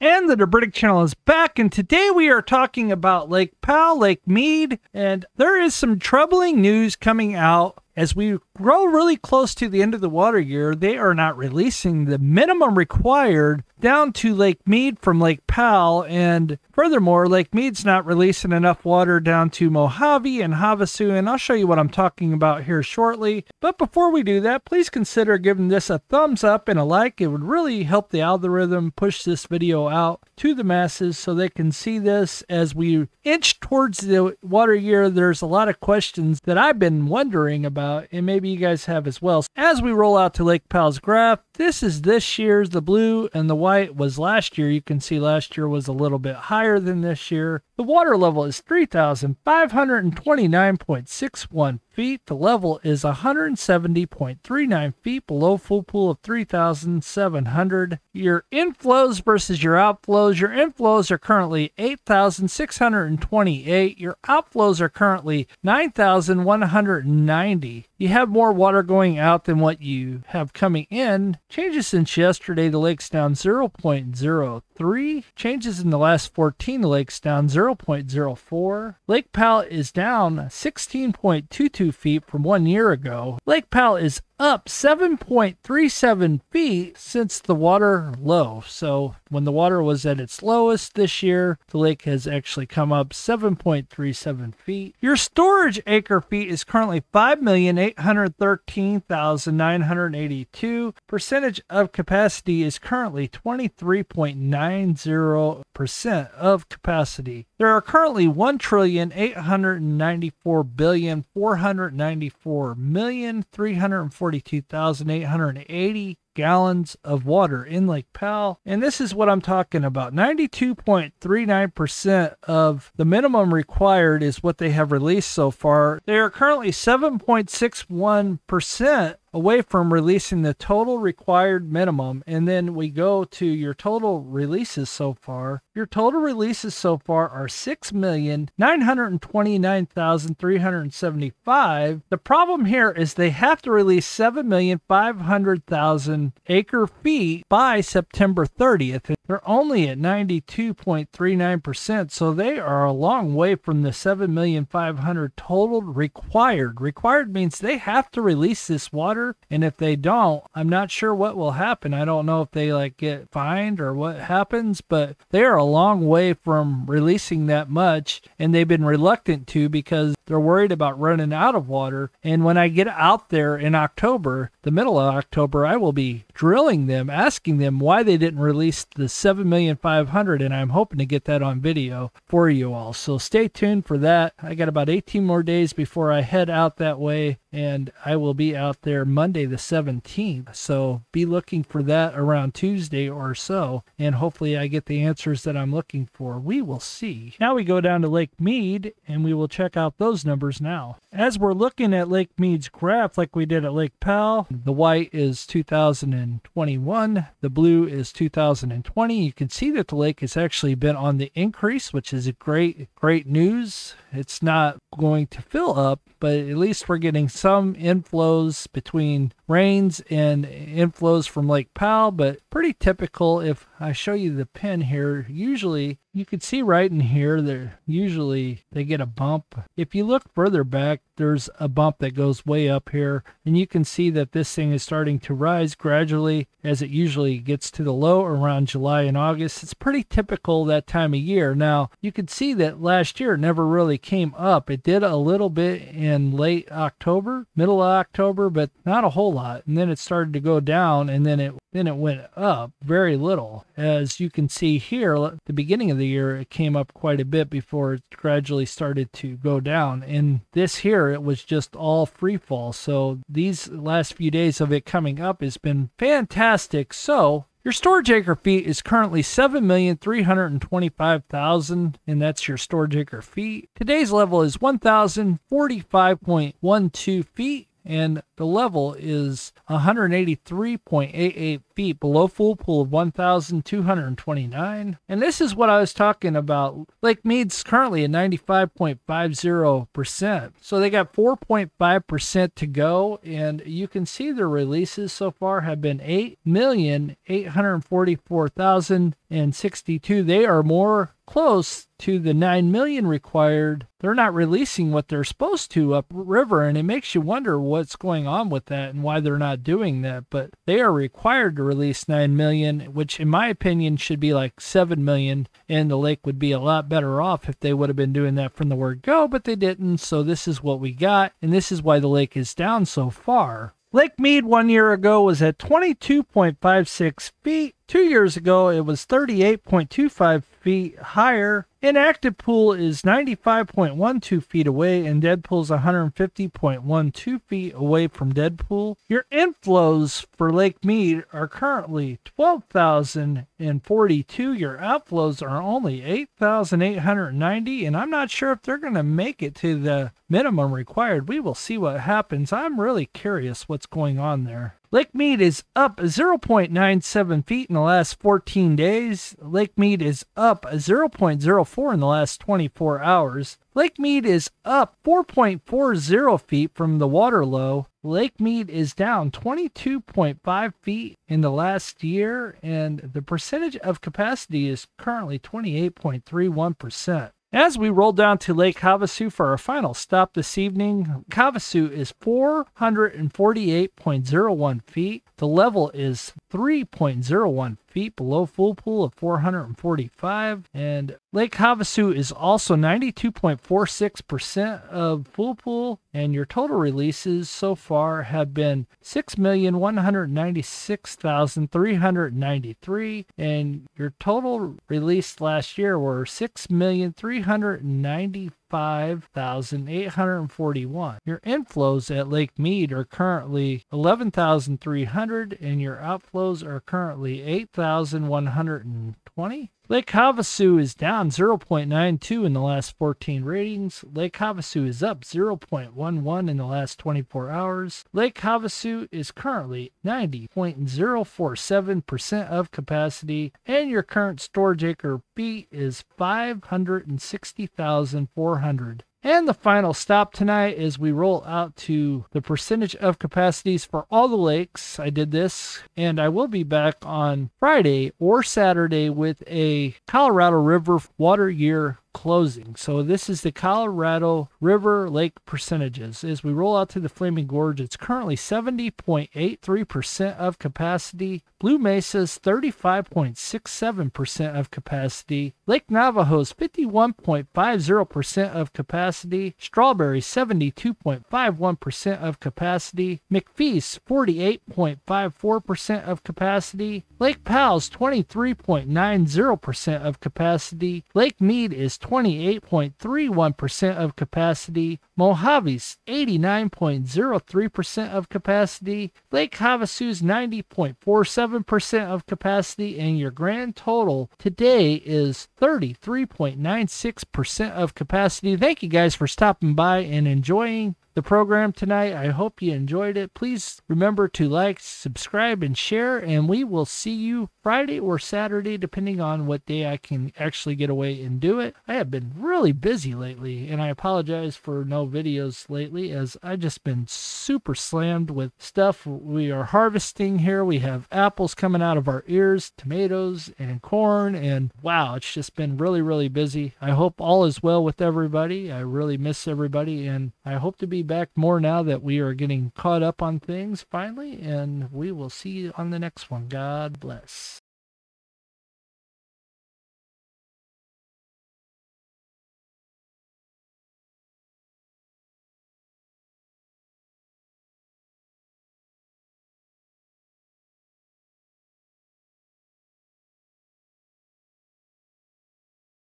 And the Dobrinich channel is back, and today we are talking about Lake Powell, Lake Mead, and there is some troubling news coming out. As we grow really close to the end of the water year, they are not releasing the minimum required down to Lake Mead from Lake Powell. And furthermore, Lake Mead's not releasing enough water down to Mohave and Havasu. And I'll show you what I'm talking about here shortly. But before we do that, please consider giving this a thumbs up and a like. It would really help the algorithm push this video out to the masses so they can see this as we inch towards the water year. There's a lot of questions that I've been wondering about, and maybe you guys have as well. As we roll out to Lake Powell's graph, this is this year's, the blue and the white was last year. You can see last year was a little bit higher than this year. The water level is 3,529.61 feet. The level is 170.39 feet below full pool of 3,700. Your inflows versus your outflows. Your inflows are currently 8,628. Your outflows are currently 9,190. You have more water going out than what you have coming in. Changes since yesterday, the lake's down 0.03. Changes in the last 14, lake's down 0.04. Lake Powell is down 16.22 feet from one year ago. Lake Powell is up 7.37 feet since the water low. So when the water was at its lowest this year, the lake has actually come up 7.37 feet. Your storage acre feet is currently 5,813,982. Percentage of capacity is currently 23.90% of capacity. There are currently 1 trillion 894 billion 494 million 340 42,880 gallons of water in Lake Powell. And this is what I'm talking about. 92.39% of the minimum required is what they have released so far. They are currently 7.61% away from releasing the total required minimum. And then we go to your total releases so far. Your total releases so far are 6,929,375. The problem here is they have to release 7,500,000 acre feet by September 30th. They're only at 92.39%, so they are a long way from the 7,500,000 total required. Required means they have to release this water, and if they don't, I'm not sure what will happen. I don't know if they like get fined or what happens, but they are a long way from releasing that much, and they've been reluctant to because they're worried about running out of water. And when I get out there in October, the middle of October, I will be drilling them, asking them why they didn't release the 7,500,000, and I'm hoping to get that on video for you all. So stay tuned for that. I got about 18 more days before I head out that way, and I will be out there Monday the 17th. So be looking for that around Tuesday or so, and hopefully I get the answers that I'm looking for. We will see. Now we go down to Lake Mead, and we will check out those numbers now. As we're looking at Lake Mead's graph, like we did at Lake Powell, the white is 2021, the blue is 2020. You can see that the lake has actually been on the increase, which is a great, great news. It's not going to fill up, but at least we're getting some inflows between rains and inflows from Lake Powell, but pretty typical. If I show you the pin here, usually you can see right in here, they're usually they get a bump. If you look further back, there's a bump that goes way up here, and you can see that this thing is starting to rise gradually as it usually gets to the low around July and August. It's pretty typical that time of year. Now, you can see that last year never really came up. It did a little bit in late October, middle of October, but not a whole lot. And then it started to go down and then it then it went up very little. As you can see here, the beginning of the year it came up quite a bit before it gradually started to go down. And this here it was just all free fall. So these last few days of it coming up has been fantastic. So your storage acre feet is currently 7,325,000, and that's your storage acre feet. Today's level is 1,045.12 feet, and The level is 183.88 feet below full pool of 1,229. And this is what I was talking about. Lake Mead's currently at 95.50%. So they got 4.5% to go. And you can see the releases so far have been 8,844,062. They are more close to the 9 million required they're not releasing what they're supposed to upriver and it makes you wonder what's going on with that and why they're not doing that but they are required to release 9 million which in my opinion should be like 7 million and the lake would be a lot better off if they would have been doing that from the word go but they didn't so this is what we got and this is why the lake is down so far Lake Mead one year ago was at 22.56 feet. Two years ago, it was 38.25 feet higher. Inactive pool is 95.12 feet away, and dead pool is 150.12 feet away from dead pool. Your inflows for Lake Mead are currently 12,042. Your outflows are only 8,890, and I'm not sure if they're going to make it to the minimum required. We will see what happens. I'm really curious what's going on there. Lake Mead is up 0.97 feet in the last 14 days. Lake Mead is up 0.04 in the last 24 hours. Lake Mead is up 4.40 feet from the water low. Lake Mead is down 22.5 feet in the last year, and the percentage of capacity is currently 28.31%. As we roll down to Lake Havasu for our final stop this evening, Havasu is 448.01 feet. The level is 3.01 feet below full pool of 445. And Lake Havasu is also 92.46% of full pool. And your total releases so far have been 6,196,393. And your total released last year were 6,390,000. 5,841. Your inflows at Lake Mead are currently 11,300 and your outflows are currently 8,120. Lake Havasu is down 0.92 in the last 14 ratings. Lake Havasu is up 0.11 in the last 24 hours. Lake Havasu is currently 90.047% of capacity, and your current storage acre feet is 560,400. And the final stop tonight is we roll out to the percentage of capacities for all the lakes. I did this, and I will be back on Friday or Saturday with a Colorado River water year closing. So this is the Colorado River Lake percentages. As we roll out to the Flaming Gorge, it's currently 70.83% of capacity. Blue Mesa's 35.67% of capacity. Lake Navajo's 51.50% of capacity. Strawberry 72.51% of capacity. McPhee's 48.54% of capacity. Lake Powell's 23.90% of capacity. Lake Mead is 28.31% of capacity. Mohave's 89.03% of capacity. Lake Havasu's 90.47% of capacity. And your grand total today is 33.96% of capacity. Thank you guys for stopping by and enjoying the program tonight. I hope you enjoyed it. Please remember to like, subscribe, and share, and we will see you Friday or Saturday, depending on what day I can actually get away and do it. I have been really busy lately, and I apologize for no videos lately, as I've just been super slammed with stuff we are harvesting here. We have apples coming out of our ears, tomatoes, and corn, and wow, it's just been really, really busy. I hope all is well with everybody. I really miss everybody, and I hope to be back more now that we are getting caught up on things finally, and we will see you on the next one. God bless.